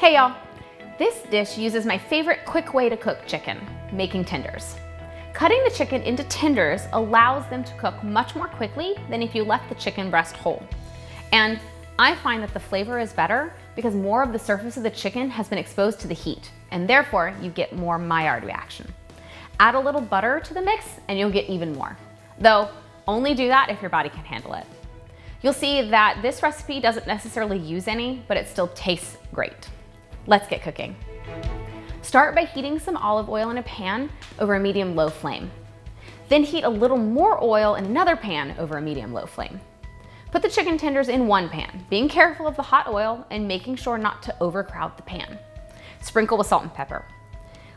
Hey y'all! This dish uses my favorite quick way to cook chicken, making tenders. Cutting the chicken into tenders allows them to cook much more quickly than if you left the chicken breast whole. And I find that the flavor is better because more of the surface of the chicken has been exposed to the heat, and therefore you get more Maillard reaction. Add a little butter to the mix and you'll get even more. Though, only do that if your body can handle it. You'll see that this recipe doesn't necessarily use any, but it still tastes great. Let's get cooking. Start by heating some olive oil in a pan over a medium-low flame. Then heat a little more oil in another pan over a medium-low flame. Put the chicken tenders in one pan, being careful of the hot oil and making sure not to overcrowd the pan. Sprinkle with salt and pepper.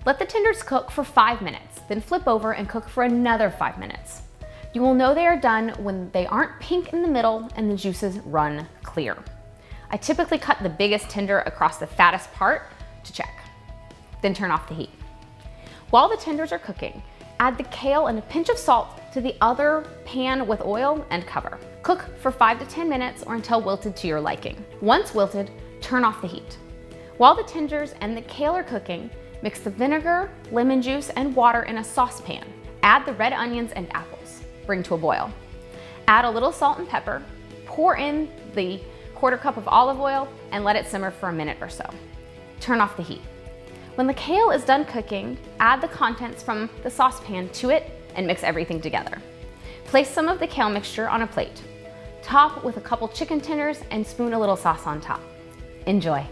Let the tenders cook for five minutes, then flip over and cook for another five minutes. You will know they are done when they aren't pink in the middle and the juices run clear. I typically cut the biggest tender across the fattest part to check, then turn off the heat. While the tenders are cooking, add the kale and a pinch of salt to the other pan with oil and cover. Cook for five to 10 minutes or until wilted to your liking. Once wilted, turn off the heat. While the tenders and the kale are cooking, mix the vinegar, lemon juice, and water in a saucepan. Add the red onions and apples. Bring to a boil. Add a little salt and pepper. Pour in the quarter cup of olive oil and let it simmer for a minute or so. Turn off the heat. When the kale is done cooking, add the contents from the saucepan to it and mix everything together. Place some of the kale mixture on a plate. Top with a couple chicken tenders and spoon a little sauce on top. Enjoy.